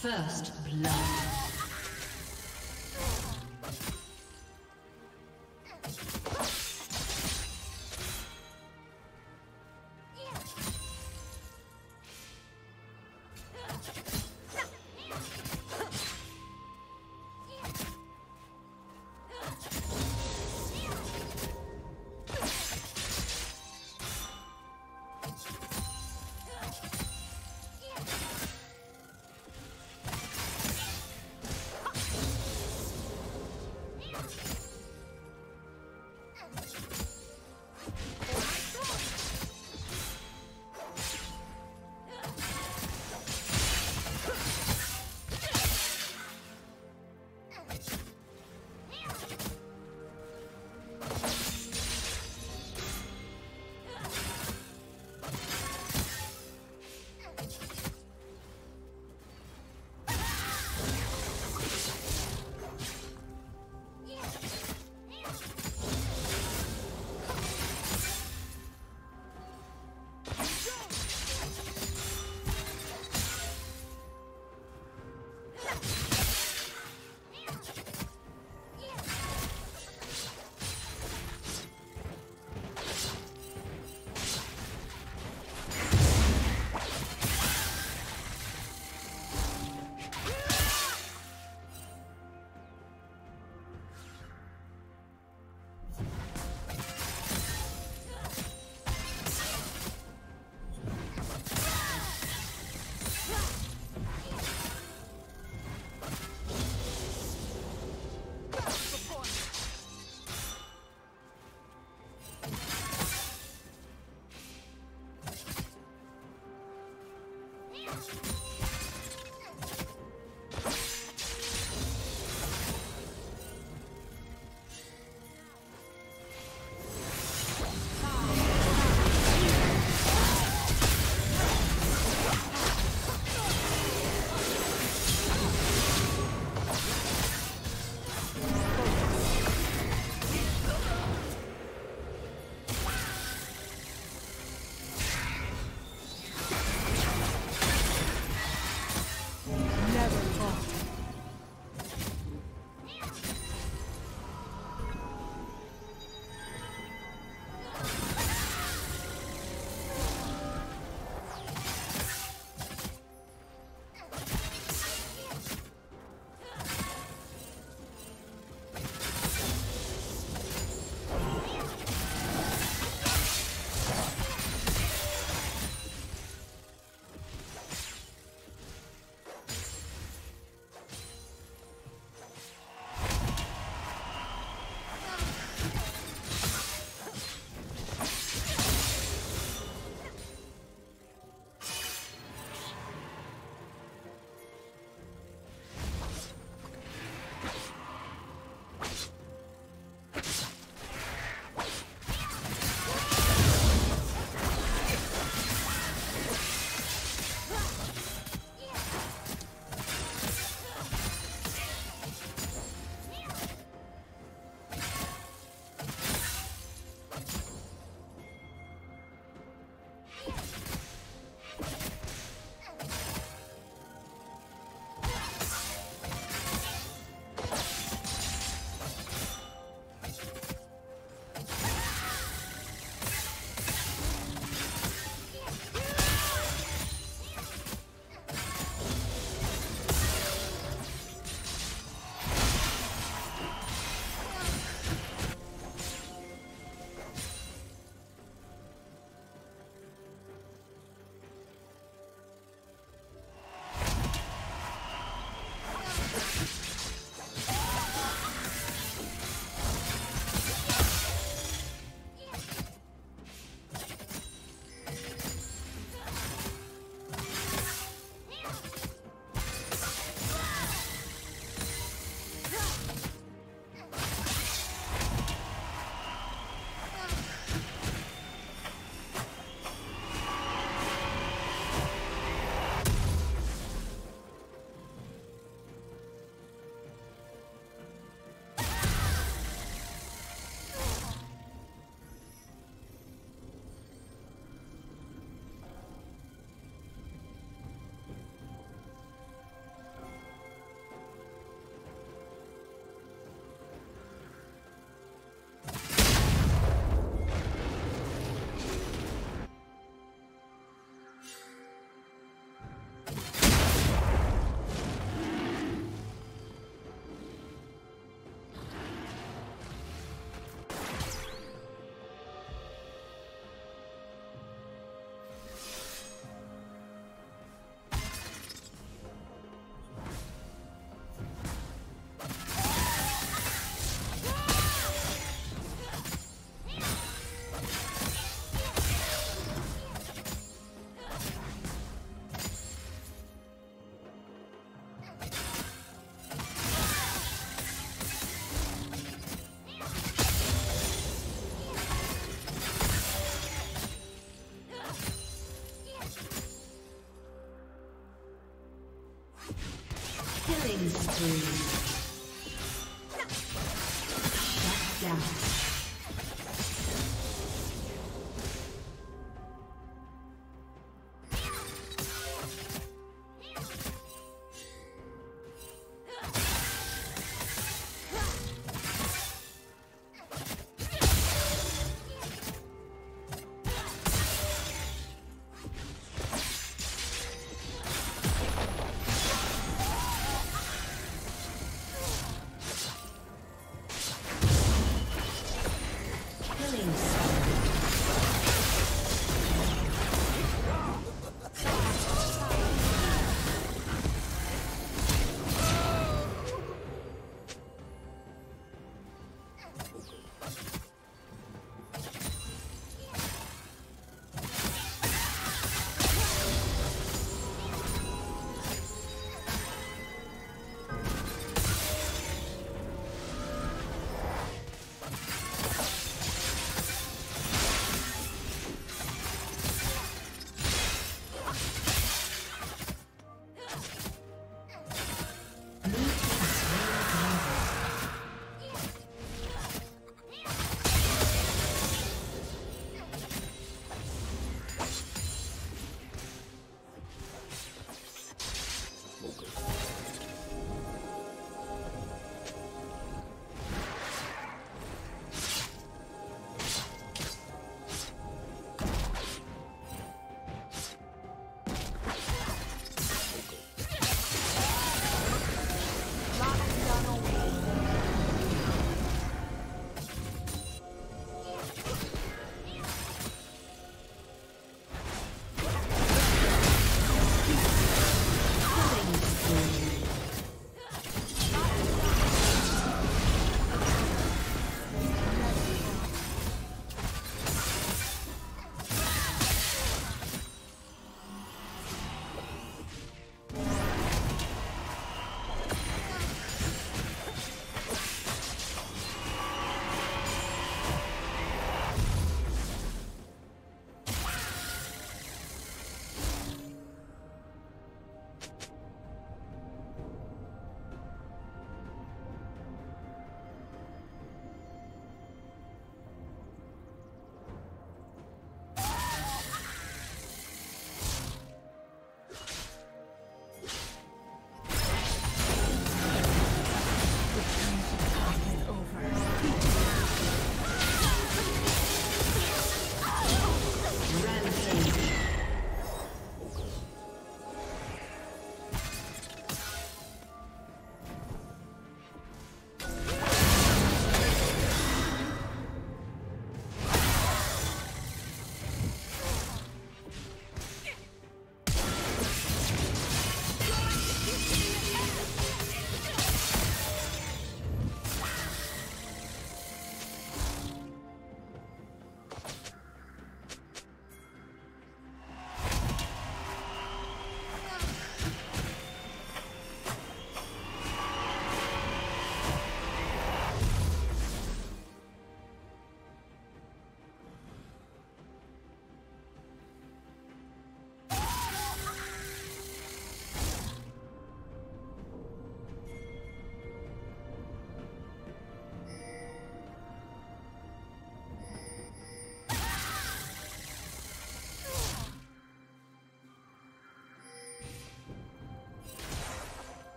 First blood. Killing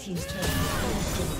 Team's turret.